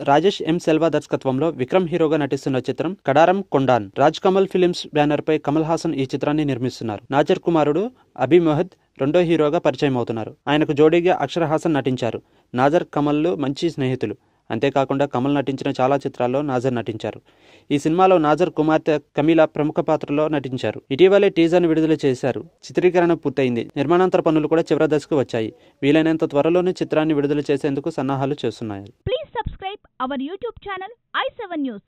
రాజేష్ ఎం సెల్వా దర్శకత్వంలో విక్రమ్ హీరోగా నటిస్తున్న చిత్రం కడారం కొండాన్. రాజ్ కమల్ ఫిలిమ్స్ బ్యానర్ పై కమల్ హాసన్ ఈ చిత్రాన్ని నిర్మిస్తున్నారు. నాజర్ కుమారుడు అభి మొహద్ రెండో హీరోగా పరిచయం అవుతున్నారు. ఆయనకు జోడీగా అక్షర హాసన్ నటించారు. నాజర్ కమల్లు మంచి స్నేహితులు. అంతేకాకుండా కమల్ నటించిన చాలా చిత్రాల్లో నాజర్ నటించారు. ఈ సినిమాలో నాజర్ కుమార్తె కమీలా ప్రముఖ పాత్రలో నటించారు. ఇటీవలే టీజర్ను విడుదల చేశారు. చిత్రీకరణ పూర్తయింది. నిర్మాణాంతర పనులు కూడా చివరి దశకు వచ్చాయి. వీలైనంత త్వరలోనే చిత్రాన్ని విడుదల చేసేందుకు సన్నాహాలు చేస్తున్నాయి. Please subscribe our YouTube channel i7 News.